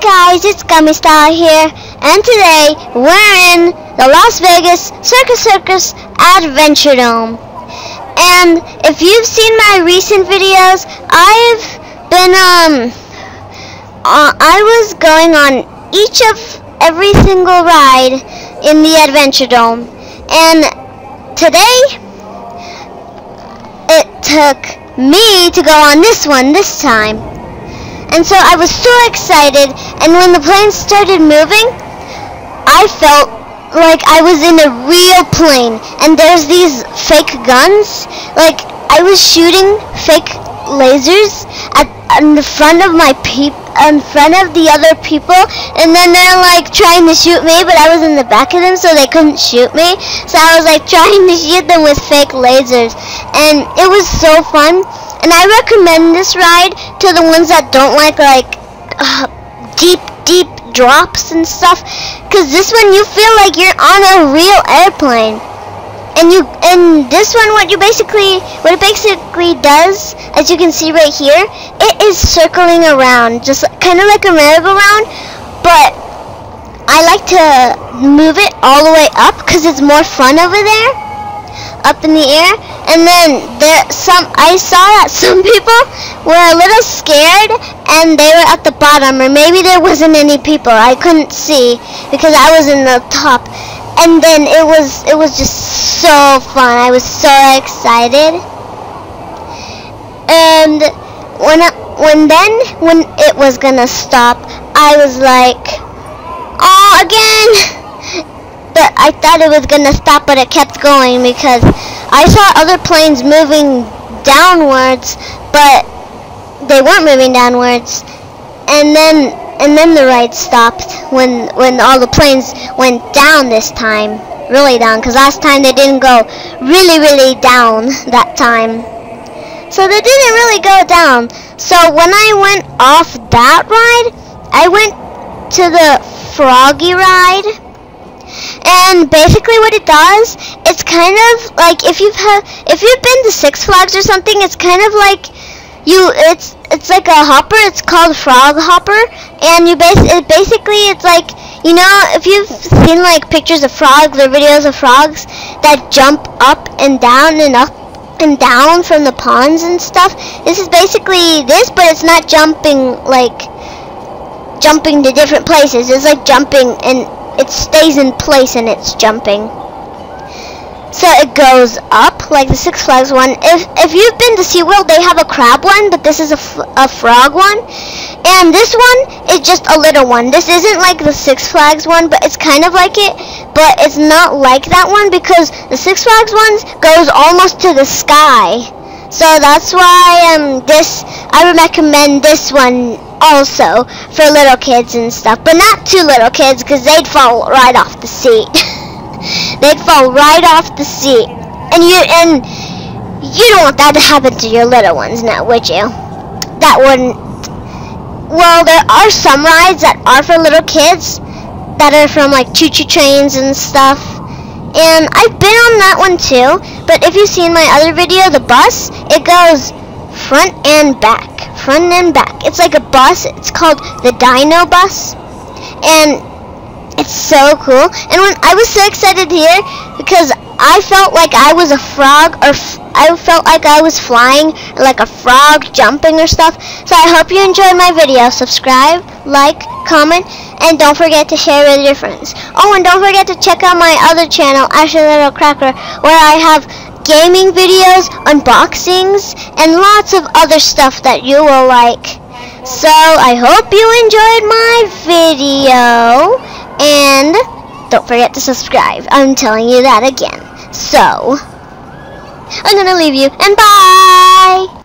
guys, it's Gummy Style here, and today we're in the Las Vegas Circus Circus Adventure Dome. And if you've seen my recent videos, I've been um uh, I was going on each of every single ride in the Adventure Dome. And today it took me to go on this one this time. And so I was so excited, and when the plane started moving, I felt like I was in a real plane. And there's these fake guns, like I was shooting fake lasers at in the front of my peep in front of the other people. And then they're like trying to shoot me but I was in the back of them so they couldn't shoot me. So I was like trying to shoot them with fake lasers. And it was so fun. And I recommend this ride to the ones that don't like like uh, deep, deep drops and stuff. Cause this one you feel like you're on a real airplane. And you and this one what you basically what it basically does, as you can see right here, it is circling around, just kind of like a merry-go-round, but I like to move it all the way up because it's more fun over there, up in the air and then there some I saw that some people were a little scared and they were at the bottom or maybe there wasn't any people. I couldn't see because I was in the top. And then it was it was just so fun. I was so excited. And when I, when then when it was gonna stop I was like oh again. But I thought it was gonna stop but it kept going because I saw other planes moving downwards, but they weren't moving downwards. And then and then the ride stopped when when all the planes went down this time, really down. Because last time they didn't go really really down that time. So they didn't really go down. So when I went off that ride, I went to the Froggy ride and basically what it does, it's kind of like if you've if you've been to Six Flags or something, it's kind of like you, it's it's like a hopper. It's called Frog Hopper, and you base it basically it's like you know if you've seen like pictures of frogs or videos of frogs that jump up and down and up and down from the ponds and stuff. This is basically this, but it's not jumping like jumping to different places. It's like jumping and it stays in place and it's jumping. So it goes up, like the Six Flags one. If if you've been to SeaWorld, they have a crab one, but this is a, a frog one. And this one is just a little one. This isn't like the Six Flags one, but it's kind of like it. But it's not like that one because the Six Flags one goes almost to the sky. So that's why um this I would recommend this one also for little kids and stuff, but not too little kids because they'd fall right off the seat. they'd fall right off the seat, and you and you don't want that to happen to your little ones, now would you? That wouldn't. Well, there are some rides that are for little kids that are from like choo-choo trains and stuff. And I've been on that one too, but if you've seen my other video, the bus, it goes front and back front and back. It's like a bus. It's called the Dino Bus. And it's so cool. And when I was so excited here because I felt like I was a frog or I felt like I was flying like a frog jumping or stuff. So I hope you enjoyed my video. Subscribe, like, comment, and don't forget to share with your friends. Oh, and don't forget to check out my other channel, Ashley Little Cracker, where I have gaming videos, unboxings, and lots of other stuff that you will like. So, I hope you enjoyed my video, and don't forget to subscribe. I'm telling you that again. So, I'm gonna leave you, and bye!